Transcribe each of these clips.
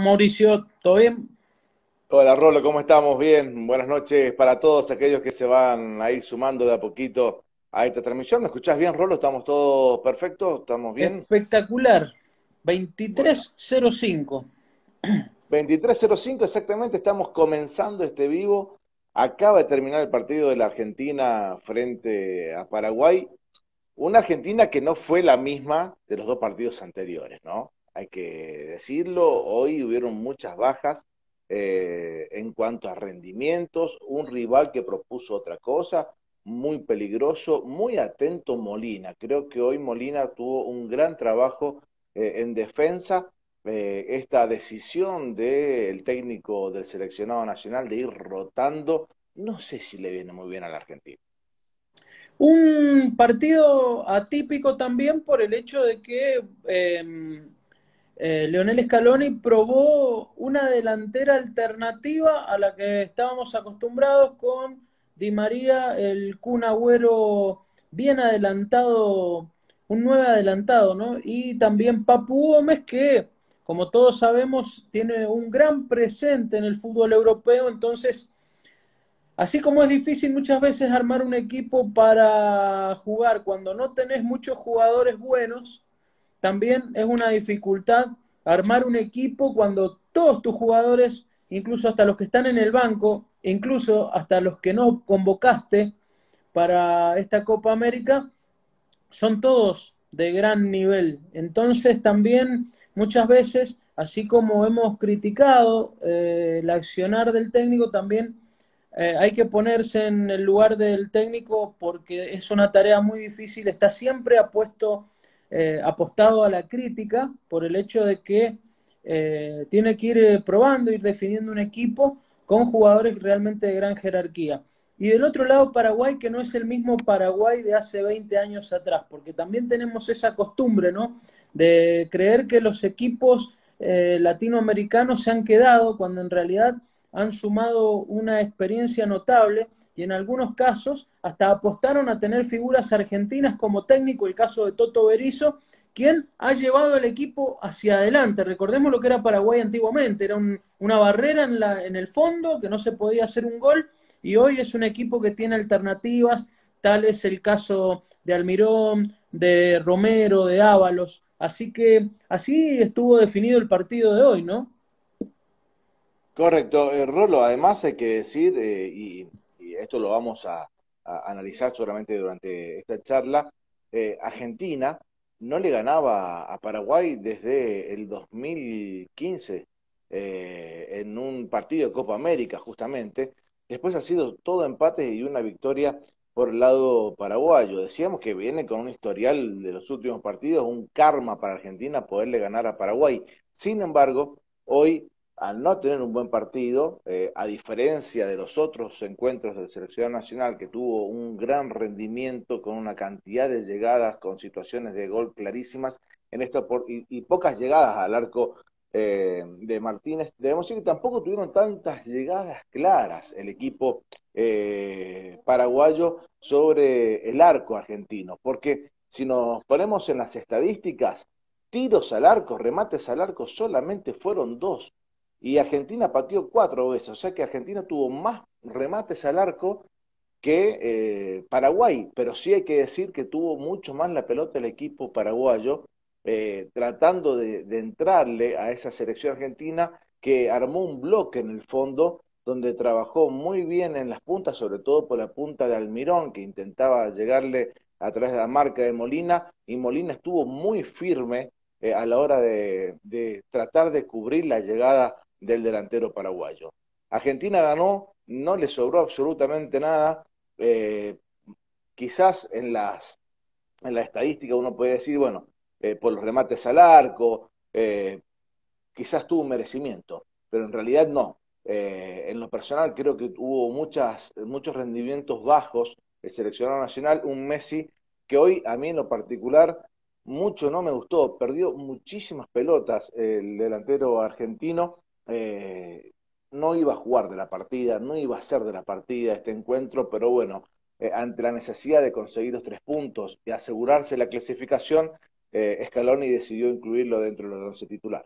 Mauricio, ¿todo bien? Hola Rolo, ¿cómo estamos? Bien, buenas noches para todos aquellos que se van a ir sumando de a poquito a esta transmisión. ¿Me escuchás bien, Rolo? ¿Estamos todos perfectos? ¿Estamos bien? Espectacular. 2305. 2305, exactamente, estamos comenzando este vivo. Acaba de terminar el partido de la Argentina frente a Paraguay. Una Argentina que no fue la misma de los dos partidos anteriores, ¿no? Hay que decirlo, hoy hubieron muchas bajas eh, en cuanto a rendimientos, un rival que propuso otra cosa, muy peligroso, muy atento Molina. Creo que hoy Molina tuvo un gran trabajo eh, en defensa. Eh, esta decisión del técnico del seleccionado nacional de ir rotando, no sé si le viene muy bien a la Argentina. Un partido atípico también por el hecho de que em, eh, Leonel Scaloni probó una delantera alternativa a la que estábamos acostumbrados con Di María, el Kun Agüero bien adelantado, un nueve adelantado, ¿no? Y también Papu Gómez que, como todos sabemos, tiene un gran presente en el fútbol europeo, entonces, así como es difícil muchas veces armar un equipo para jugar cuando no tenés muchos jugadores buenos, también es una dificultad armar un equipo cuando todos tus jugadores, incluso hasta los que están en el banco, incluso hasta los que no convocaste para esta Copa América, son todos de gran nivel. Entonces también muchas veces, así como hemos criticado eh, el accionar del técnico, también eh, hay que ponerse en el lugar del técnico porque es una tarea muy difícil, está siempre apuesto eh, apostado a la crítica por el hecho de que eh, tiene que ir eh, probando, ir definiendo un equipo con jugadores realmente de gran jerarquía. Y del otro lado, Paraguay, que no es el mismo Paraguay de hace 20 años atrás, porque también tenemos esa costumbre, ¿no? De creer que los equipos latinoamericanos se han quedado cuando en realidad han sumado una experiencia notable y en algunos casos hasta apostaron a tener figuras argentinas como técnico, el caso de Toto Berizo, quien ha llevado al equipo hacia adelante. Recordemos lo que era Paraguay antiguamente, era una barrera en el fondo, que no se podía hacer un gol, y hoy es un equipo que tiene alternativas, tal es el caso de Almirón, de Romero, de Ábalos. Así que así estuvo definido el partido de hoy, ¿no? Correcto, eh, Rolo, además hay que decir, eh, y esto lo vamos a, analizar seguramente durante esta charla, eh, Argentina no le ganaba a Paraguay desde el 2015 eh, en un partido de Copa América, justamente. Después ha sido todo empate y una victoria por el lado paraguayo. Decíamos que viene con un historial de los últimos partidos, un karma para Argentina poderle ganar a Paraguay. Sin embargo, hoy al no tener un buen partido, eh, a diferencia de los otros encuentros del selección nacional, que tuvo un gran rendimiento con una cantidad de llegadas, con situaciones de gol clarísimas, en y, pocas llegadas al arco eh, de Martínez, debemos decir que tampoco tuvieron tantas llegadas claras el equipo eh, paraguayo sobre el arco argentino, porque si nos ponemos en las estadísticas, tiros al arco, remates al arco, solamente fueron dos y Argentina pateó cuatro veces, o sea que Argentina tuvo más remates al arco que eh, Paraguay, pero sí hay que decir que tuvo mucho más la pelota el equipo paraguayo, eh, tratando de, entrarle a esa selección argentina que armó un bloque en el fondo, donde trabajó muy bien en las puntas, sobre todo por la punta de Almirón, que intentaba llegarle a través de la marca de Molina, y Molina estuvo muy firme eh, a la hora de, de tratar de cubrir la llegada del delantero paraguayo. Argentina ganó, no le sobró absolutamente nada. Eh, quizás en las en la estadística uno puede decir, bueno, eh, por los remates al arco, eh, quizás tuvo un merecimiento, pero en realidad no. en lo personal creo que hubo muchas, muchos rendimientos bajos el seleccionado nacional, un Messi que hoy a mí en lo particular mucho no me gustó, perdió muchísimas pelotas el delantero argentino eh, no iba a jugar de la partida, no iba a ser de la partida este encuentro, pero bueno, eh, ante la necesidad de conseguir los tres puntos y asegurarse la clasificación, eh, Scaloni decidió incluirlo dentro del once titular.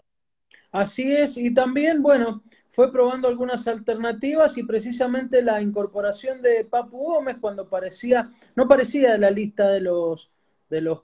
Así es, y también, bueno, fue probando algunas alternativas y precisamente la incorporación de Papu Gómez cuando parecía, no parecía de la lista de los, de los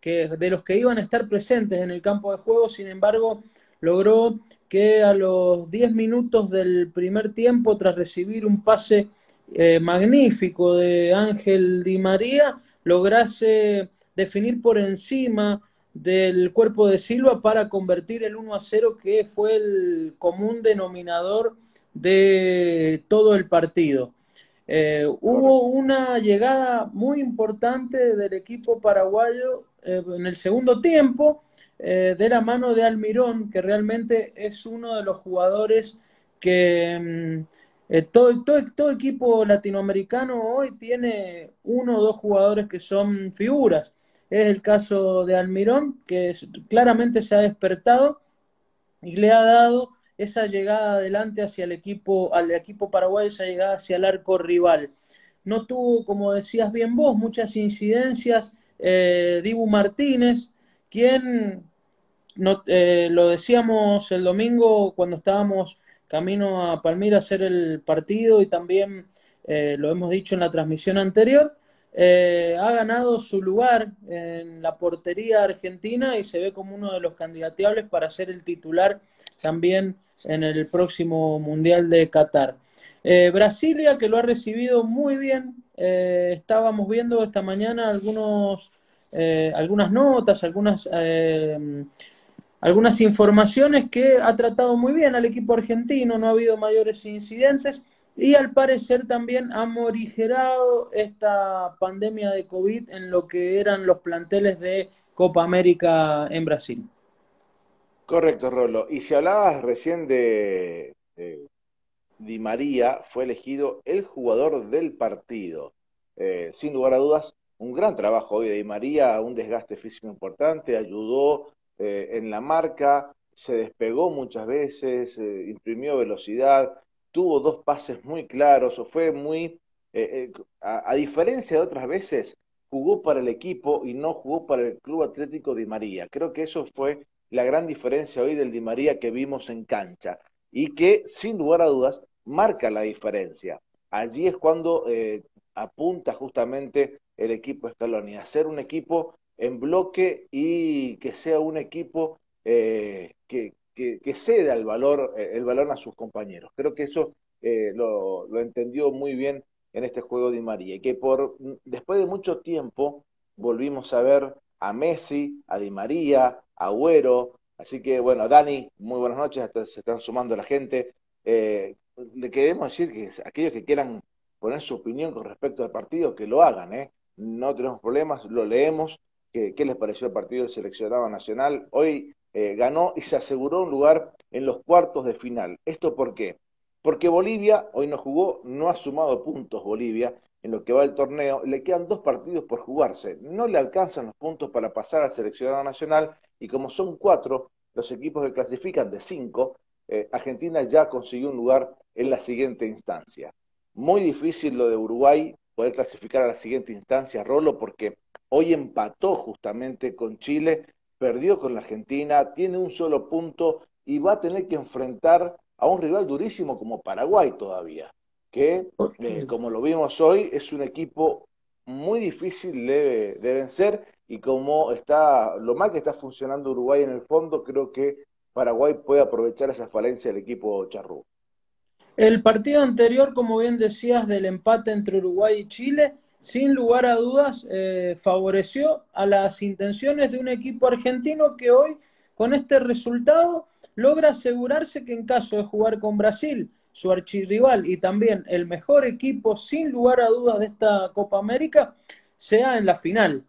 que, de los que iban a estar presentes en el campo de juego, sin embargo, logró que a los 10 minutos del primer tiempo, tras recibir un pase eh, magnífico de Ángel Di María, lograse definir por encima del cuerpo de Silva para convertir el 1 a 0 que fue el común denominador de todo el partido. Eh, hubo una llegada muy importante del equipo paraguayo eh, en el segundo tiempo eh, de la mano de Almirón, que realmente es uno de los jugadores que mm, todo, todo, todo equipo latinoamericano hoy tiene uno o dos jugadores que son figuras es el caso de Almirón, que claramente se ha despertado y le ha dado esa llegada adelante hacia el equipo, al equipo paraguayo, esa llegada hacia el arco rival. No tuvo, como decías bien vos, muchas incidencias. Eh, Dibu Martínez, quien no, eh, lo decíamos el domingo cuando estábamos camino a Palmira a hacer el partido y también eh, lo hemos dicho en la transmisión anterior, eh, ha ganado su lugar en la portería argentina y se ve como uno de los candidateables para ser el titular también en el próximo Mundial de Qatar. Eh, Brasilia, que lo ha recibido muy bien, eh, estábamos viendo esta mañana algunos, algunas notas, algunas, algunas informaciones que ha tratado muy bien al equipo argentino, no ha habido mayores incidentes. Y al parecer también ha morigerado esta pandemia de COVID en lo que eran los planteles de Copa América en Brasil. Correcto, Rolo. Y si hablabas recién de, Di María, fue elegido el jugador del partido. Eh, sin lugar a dudas, un gran trabajo hoy de Di María, un desgaste físico importante, ayudó eh, en la marca, se despegó muchas veces, eh, imprimió velocidad, tuvo dos pases muy claros, o fue muy, eh, eh, a, diferencia de otras veces, jugó para el equipo y no jugó para el Club Atlético Di María. Creo que eso fue la gran diferencia hoy del Di María que vimos en cancha y que, sin lugar a dudas, marca la diferencia. Allí es cuando apunta justamente el equipo Scaloni, a ser un equipo en bloque y que sea un equipo que, que, ceda el valor, eh, el valor a sus compañeros. Creo que eso eh, lo, entendió muy bien en este juego de María y que por después de mucho tiempo volvimos a ver a Messi, a Di María, a Agüero, así que bueno, Dani, muy buenas noches, se están sumando la gente. Eh, le queremos decir que aquellos que quieran poner su opinión con respecto al partido, que lo hagan, ¿eh? no tenemos problemas, lo leemos, ¿Qué, ¿Qué, les pareció el partido del seleccionado nacional? Hoy eh, ganó y se aseguró un lugar en los cuartos de final. ¿Esto por qué? Porque Bolivia hoy no jugó, no ha sumado puntos Bolivia en lo que va el torneo, le quedan dos partidos por jugarse, no le alcanzan los puntos para pasar al seleccionado nacional y como son cuatro los equipos que clasifican de cinco, eh, Argentina ya consiguió un lugar en la siguiente instancia. Muy difícil lo de Uruguay poder clasificar a la siguiente instancia, Rolo, porque hoy empató justamente con Chile perdió con la Argentina, tiene un solo punto y va a tener que enfrentar a un rival durísimo como Paraguay todavía, que eh, como lo vimos hoy es un equipo muy difícil de, vencer y como está lo mal que está funcionando Uruguay en el fondo, creo que Paraguay puede aprovechar esa falencia del equipo charrú. El partido anterior, como bien decías, del empate entre Uruguay y Chile, sin lugar a dudas, eh, favoreció a las intenciones de un equipo argentino que hoy, con este resultado, logra asegurarse que en caso de jugar con Brasil, su archirrival y también el mejor equipo, sin lugar a dudas, de esta Copa América, sea en la final.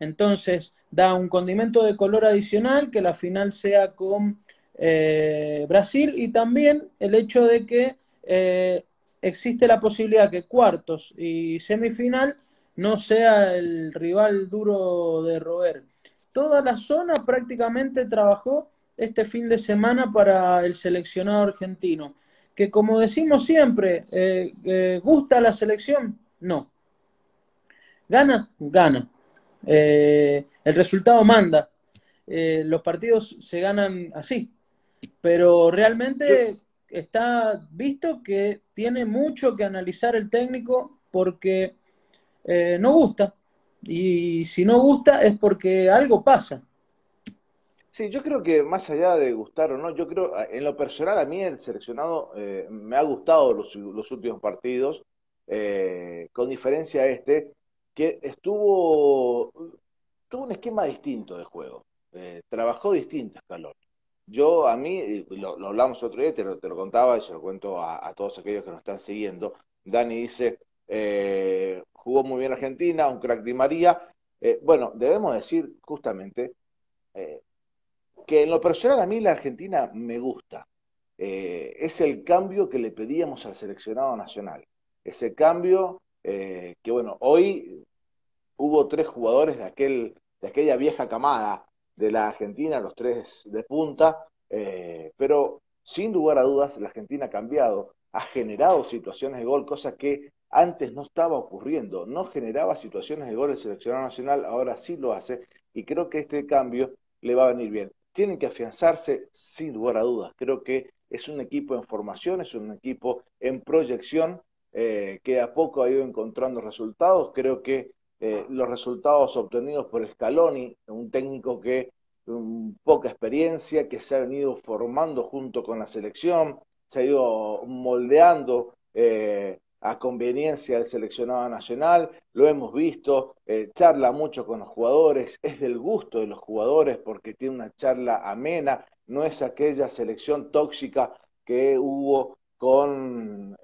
Entonces, da un condimento de color adicional que la final sea con eh, Brasil y también el hecho de que eh, existe la posibilidad que cuartos y semifinal no sea el rival duro de roer. Toda la zona prácticamente trabajó este fin de semana para el seleccionado argentino, que como decimos siempre, eh, eh, ¿gusta la selección? No. ¿Gana? Gana. El resultado manda. los partidos se ganan así. pero realmente está visto que tiene mucho que analizar el técnico porque eh, no gusta. Y si no gusta es porque algo pasa. Sí, yo creo que más allá de gustar o no, yo creo, en lo personal a mí el seleccionado eh, me ha gustado los, últimos partidos, eh, con diferencia a este, que estuvo, tuvo un esquema distinto de juego, trabajó distinto Escalón. Yo, a mí, lo, hablamos otro día, te lo, contaba y se lo cuento a, todos aquellos que nos están siguiendo. Dani dice, eh, jugó muy bien Argentina, un crack de María. Eh, bueno, debemos decir justamente eh, que en lo personal a mí la Argentina me gusta. es el cambio que le pedíamos al seleccionado nacional. Ese cambio que, bueno, hoy hubo tres jugadores de, aquel, de aquella vieja camada de la Argentina, los tres de punta, eh, pero sin lugar a dudas la Argentina ha cambiado, ha generado situaciones de gol, cosa que antes no estaba ocurriendo, no generaba situaciones de gol el seleccionado nacional, ahora sí lo hace, y creo que este cambio le va a venir bien. Tienen que afianzarse sin lugar a dudas, creo que es un equipo en formación, es un equipo en proyección, eh, que a poco ha ido encontrando resultados, creo que eh, los resultados obtenidos por Scaloni, un técnico que con poca experiencia, que se ha venido formando junto con la selección, se ha ido moldeando eh, a conveniencia del seleccionado nacional, lo hemos visto, eh, charla mucho con los jugadores, es del gusto de los jugadores porque tiene una charla amena, no es aquella selección tóxica que hubo con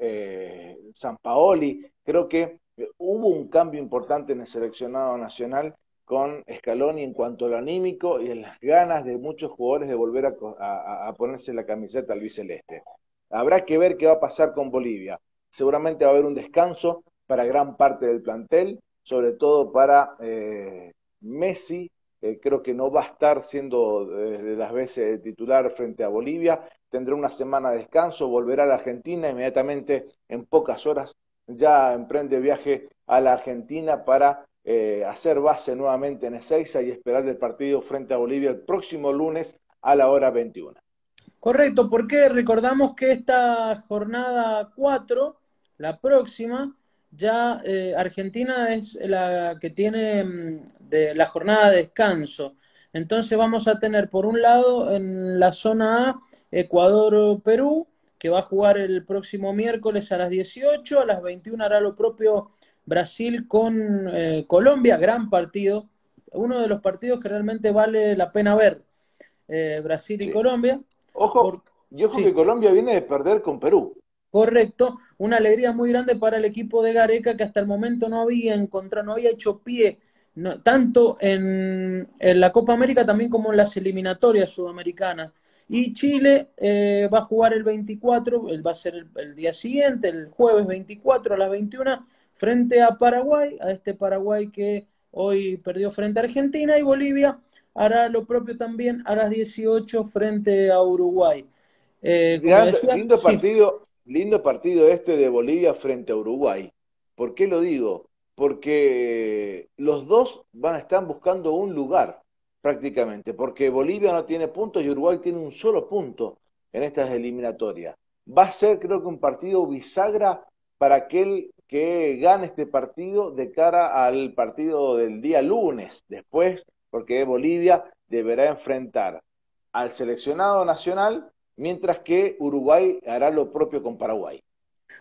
San Paoli, creo que hubo un cambio importante en el seleccionado nacional con Scaloni en cuanto al anímico y en las ganas de muchos jugadores de volver a, ponerse la camiseta al celeste. Habrá que ver qué va a pasar con Bolivia. Seguramente va a haber un descanso para gran parte del plantel, sobre todo para eh, Messi, creo que no va a estar siendo desde las veces titular frente a Bolivia, tendrá una semana de descanso, volverá a la Argentina inmediatamente en pocas horas ya emprende viaje a la Argentina para eh, hacer base nuevamente en Ezeiza y esperar el partido frente a Bolivia el próximo lunes a la hora 21. Correcto, porque recordamos que esta jornada 4, la próxima, ya eh, Argentina es la que tiene mm, de la jornada de descanso. Entonces vamos a tener por un lado en la zona A Ecuador-Perú, que va a jugar el próximo miércoles a las 18, a las 21 hará lo propio Brasil con eh, Colombia, gran partido, uno de los partidos que realmente vale la pena ver, eh, Brasil y Colombia. Ojo, yo creo que Colombia viene de perder con Perú. Correcto, una alegría muy grande para el equipo de Gareca que hasta el momento no había encontrado, no había hecho pie tanto en, en, la Copa América también como en las eliminatorias sudamericanas. Y Chile eh, va a jugar el 24, va a ser el, día siguiente, el jueves 24 a las 21, frente a Paraguay, a este Paraguay que hoy perdió frente a Argentina, y Bolivia hará lo propio también a las 18 frente a Uruguay. Eh, lindo, partido, lindo partido este de Bolivia frente a Uruguay. ¿Por qué lo digo? Porque los dos van a estar buscando un lugar prácticamente, porque Bolivia no tiene puntos y Uruguay tiene un solo punto en estas eliminatorias. Va a ser, creo que, un partido bisagra para aquel que gane este partido de cara al partido del día lunes, después, porque Bolivia deberá enfrentar al seleccionado nacional, mientras que Uruguay hará lo propio con Paraguay.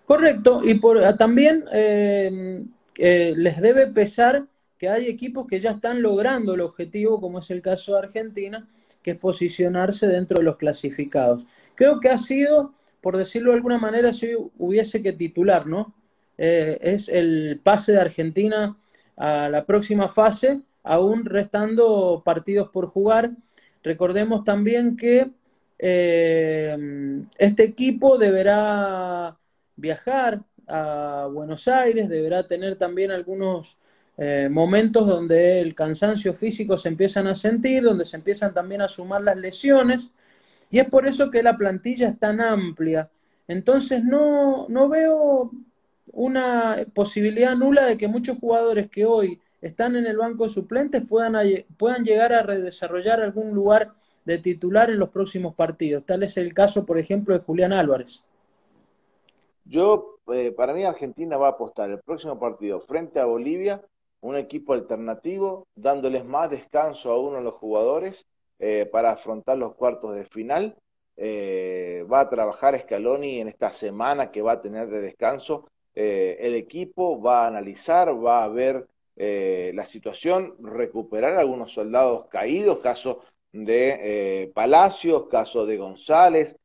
Correcto, y por, también eh, eh, les debe pesar que hay equipos que ya están logrando el objetivo, como es el caso de Argentina, que es posicionarse dentro de los clasificados. Creo que ha sido, por decirlo de alguna manera, si hubiese que titular, ¿no? Eh, es el pase de Argentina a la próxima fase, aún restando partidos por jugar. Recordemos también que eh, este equipo deberá viajar a Buenos Aires, deberá tener también algunos eh, momentos donde el cansancio físico se empiezan a sentir, donde se empiezan también a sumar las lesiones, y es por eso que la plantilla es tan amplia. Entonces no, no veo una posibilidad nula de que muchos jugadores que hoy están en el banco de suplentes puedan, puedan llegar a redesarrollar algún lugar de titular en los próximos partidos. Tal es el caso, por ejemplo, de Julián Álvarez. Yo, eh, para mí, Argentina va a apostar el próximo partido frente a Bolivia, un equipo alternativo, dándoles más descanso a uno de los jugadores eh, para afrontar los cuartos de final. Eh, va a trabajar Scaloni en esta semana que va a tener de descanso. el equipo va a analizar, va a ver la situación, recuperar algunos soldados caídos, caso de Palacios, caso de González,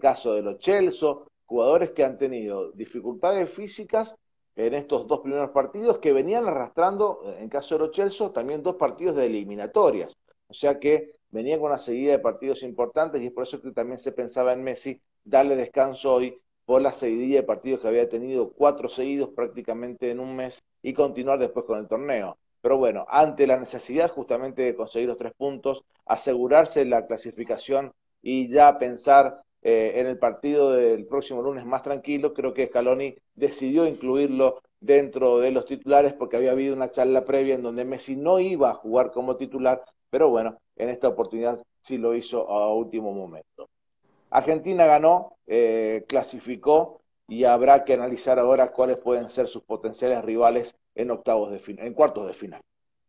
caso de Los Chelso, jugadores que han tenido dificultades físicas en estos dos primeros partidos que venían arrastrando, en caso de Chelso, también dos partidos de eliminatorias. O sea que venían con una seguida de partidos importantes y es por eso que también se pensaba en Messi darle descanso hoy por la seguidilla de partidos que había tenido, cuatro seguidos prácticamente en un mes y continuar después con el torneo. Pero bueno, ante la necesidad justamente de conseguir los tres puntos, asegurarse la clasificación y ya pensar eh, en el partido del próximo lunes más tranquilo, creo que Scaloni decidió incluirlo dentro de los titulares porque había habido una charla previa en donde Messi no iba a jugar como titular, pero bueno, en esta oportunidad sí lo hizo a último momento. Argentina ganó, eh, clasificó y habrá que analizar ahora cuáles pueden ser sus potenciales rivales en octavos de final, en cuartos de final.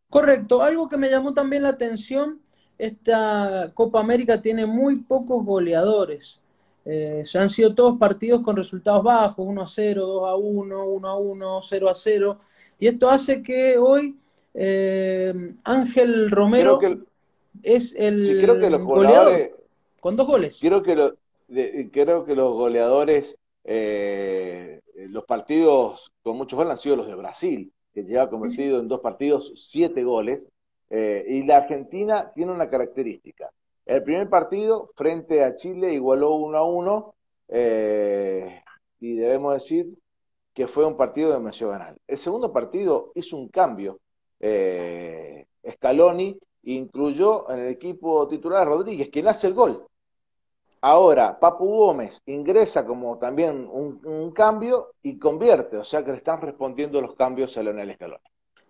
Correcto, algo que me llamó también la atención, esta Copa América tiene muy pocos goleadores. Eh, han sido todos partidos con resultados bajos, 1 a 0, 2 a 1, 1 a 1, 0 a 0. Y esto hace que hoy eh, Ángel Romero es el goleador con dos goles. Creo que, creo que los goleadores, eh, los partidos con muchos goles han sido los de Brasil, que lleva convertido en dos partidos siete goles. y la Argentina tiene una característica el primer partido frente a Chile igualó 1 a 1 eh, y debemos decir que fue un partido dimensional. El segundo partido hizo un cambio. Eh, Scaloni incluyó en el equipo titular a Rodríguez, quien hace el gol. Ahora, Papu Gómez ingresa como también un, cambio y convierte, o sea que le están respondiendo los cambios a Leonel Scaloni.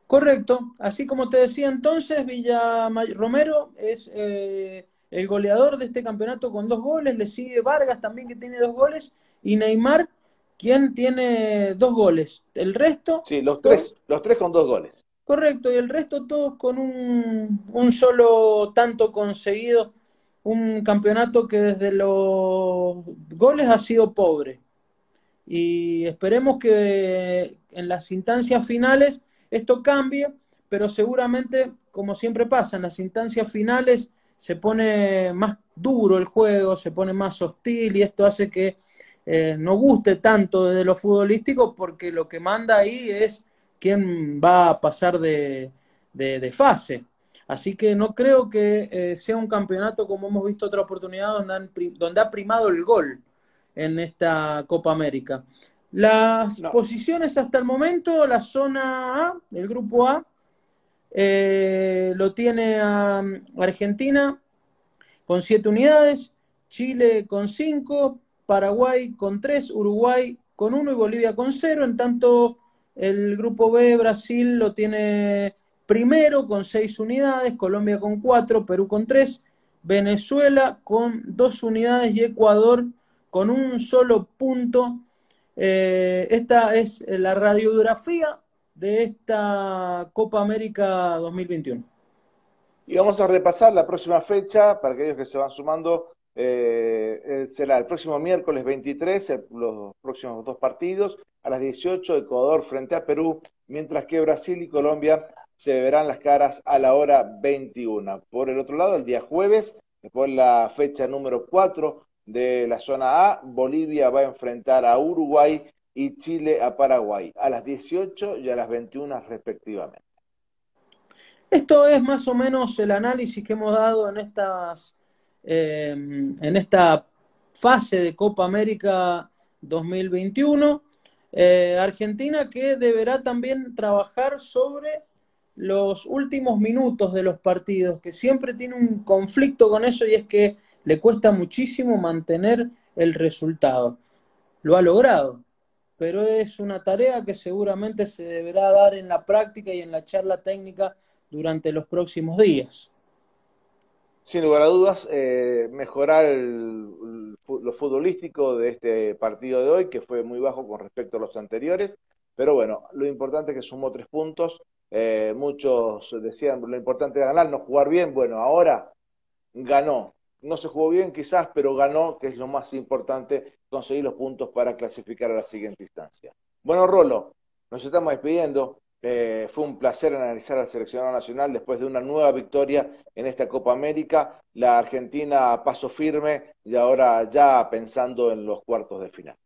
Correcto, así como te decía entonces, Villa Romero es eh, el goleador de este campeonato con dos goles, le sigue Vargas también que tiene dos goles, y Neymar, quien tiene dos goles. El resto... Sí, los tres, los tres con dos goles. Correcto, y el resto todos con un, un solo tanto conseguido, un campeonato que desde los goles ha sido pobre. Y esperemos que en las instancias finales esto cambie, pero seguramente, como siempre pasa, en las instancias finales se pone más duro el juego, se pone más hostil y esto hace que eh, no guste tanto desde lo futbolístico porque lo que manda ahí es quién va a pasar de, fase. Así que no creo que eh, sea un campeonato como hemos visto otra oportunidad donde, donde ha primado el gol en esta Copa América. Las posiciones hasta el momento, la zona A, el grupo A, eh, lo tiene a Argentina con 7 unidades, Chile con 5, Paraguay con 3, Uruguay con 1 y Bolivia con 0. En tanto, el grupo B, Brasil lo tiene primero con 6 unidades, Colombia con 4, Perú con 3, Venezuela con 2 unidades y Ecuador con un solo punto. Eh, esta es la radiografía de esta Copa América 2021. Y vamos a repasar la próxima fecha para aquellos que se van sumando. Eh, eh, será el próximo miércoles 23, los próximos dos partidos, a las 18, Ecuador frente a Perú, mientras que Brasil y Colombia se verán las caras a la hora 21. Por el otro lado, el día jueves, después la fecha número 4 de la zona A, Bolivia va a enfrentar a Uruguay y Chile a Paraguay, a las 18 y a las 21 respectivamente. Esto es más o menos el análisis que hemos dado en, estas, em, en esta fase de Copa América 2021. Eh, Argentina que deberá también trabajar sobre los últimos minutos de los partidos, que siempre tiene un conflicto con eso y es que le cuesta muchísimo mantener el resultado. Lo ha logrado, pero es una tarea que seguramente se deberá dar en la práctica y en la charla técnica durante los próximos días. Sin lugar a dudas, eh, mejorar lo futbolístico de este partido de hoy, que fue muy bajo con respecto a los anteriores. Pero bueno, lo importante es que sumó tres puntos. Eh, muchos decían, lo importante es ganar, no jugar bien. Bueno, ahora ganó. No se jugó bien quizás, pero ganó, que es lo más importante, conseguir los puntos para clasificar a la siguiente instancia. Bueno, Rolo, nos estamos despidiendo. Eh, fue un placer analizar al seleccionado nacional después de una nueva victoria en esta Copa América. La Argentina a paso firme y ahora ya pensando en los cuartos de final.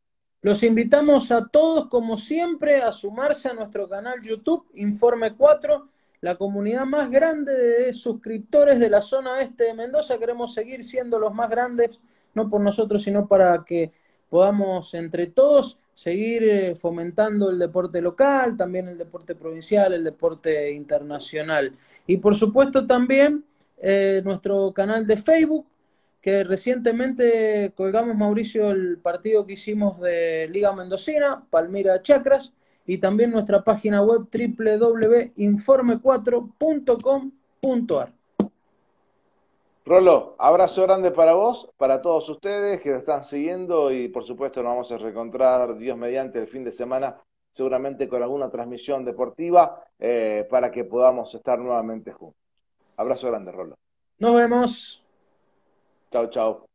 Los invitamos a todos, como siempre, a sumarse a nuestro canal YouTube, Informe 4, la comunidad más grande de suscriptores de la zona este de Mendoza. Queremos seguir siendo los más grandes, no por nosotros, sino para que podamos entre todos seguir eh, fomentando el deporte local, también el deporte provincial, el deporte internacional. Y por supuesto también eh, nuestro canal de Facebook, que recientemente colgamos, Mauricio, el partido que hicimos de Liga Mendocina, Palmira Chacras, y también nuestra página web www.informe4.com.ar. Rolo, abrazo grande para vos, para todos ustedes que están siguiendo y por supuesto nos vamos a reencontrar Dios mediante el fin de semana, seguramente con alguna transmisión deportiva eh, para que podamos estar nuevamente juntos. Abrazo grande, Rolo. Nos vemos. Chao, chao.